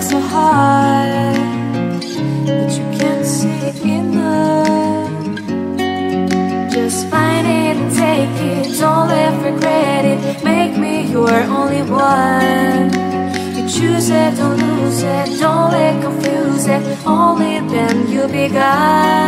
so hard But you can't see it enough Just find it and take it. Don't let regret it. Make me your only one. You choose it, don't lose it. Don't let confuse it. Only then you'll be God.